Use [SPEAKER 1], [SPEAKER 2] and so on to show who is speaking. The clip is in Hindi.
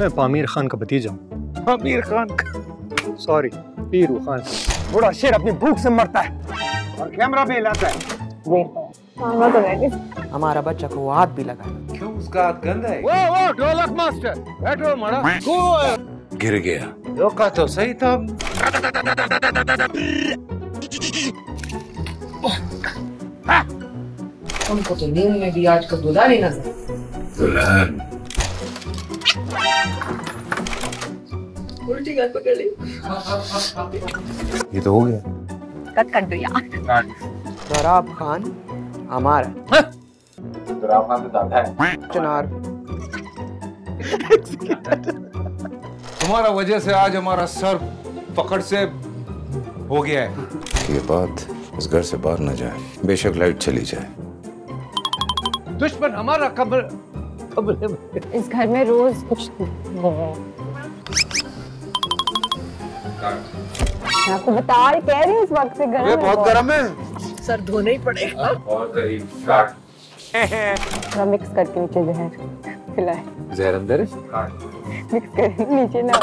[SPEAKER 1] मैं पामीर खान का भतीजा
[SPEAKER 2] पामीर खान का
[SPEAKER 1] सॉरी पीरू खान
[SPEAKER 2] बुरा शेर अपनी भूख से मरता है और कैमरा भी लाता है तो
[SPEAKER 3] हमारा बच्चा को हाथ भी लगा
[SPEAKER 4] क्यों उसका हाथ गंदा है
[SPEAKER 2] वो वो ढोलक मास्टर बैठो मरा
[SPEAKER 4] गिर गया रोका तो सही था
[SPEAKER 3] उनको तो नींद में भी आज का दुल्हा नहीं नज़र
[SPEAKER 4] दुल्हन।
[SPEAKER 3] उल्टी गाल पकड़ ली।
[SPEAKER 4] ये तो हो गया।
[SPEAKER 5] कट कर दो यार।
[SPEAKER 3] शराब खान हमारा। शराब खान है। चुनार।
[SPEAKER 4] तुम्हारा वजह से आज हमारा सर पकड़ से हो गया है।
[SPEAKER 6] ये बात इस घर से बाहर न जाए। बेशक लाइट चली जाए।
[SPEAKER 2] दुश्मन हमारा कब्र कब्र में
[SPEAKER 5] इस घर में रोज कुछ मैं आपको बता ही कह रही हूँ इस वक्त से गर्म
[SPEAKER 4] बहुत गर्म है।
[SPEAKER 3] सर धोना ही पड़ेगा।
[SPEAKER 5] थोड़ा मिक्स करके नीचे जहर खिलाए।
[SPEAKER 4] जहर अंदर है?
[SPEAKER 5] मिक्स कर नीचे ना